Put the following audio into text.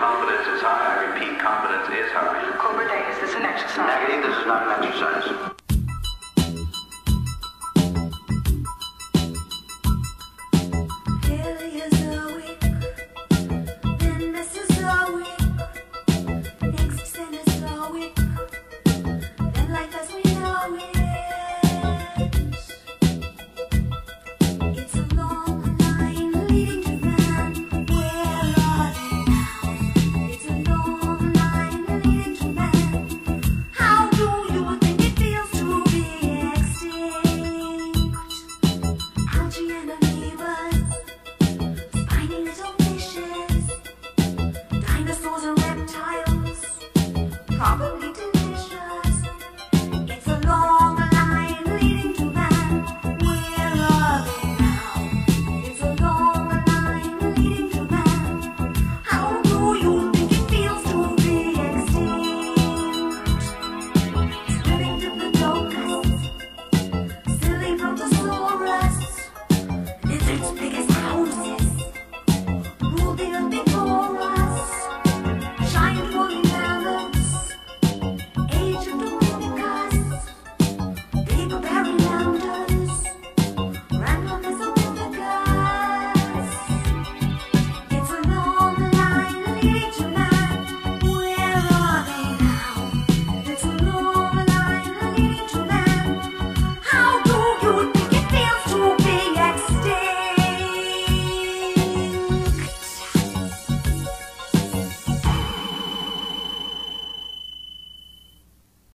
Confidence is high. I repeat, confidence is high. Cobra Day, is this an exercise? Negative, this is not an exercise.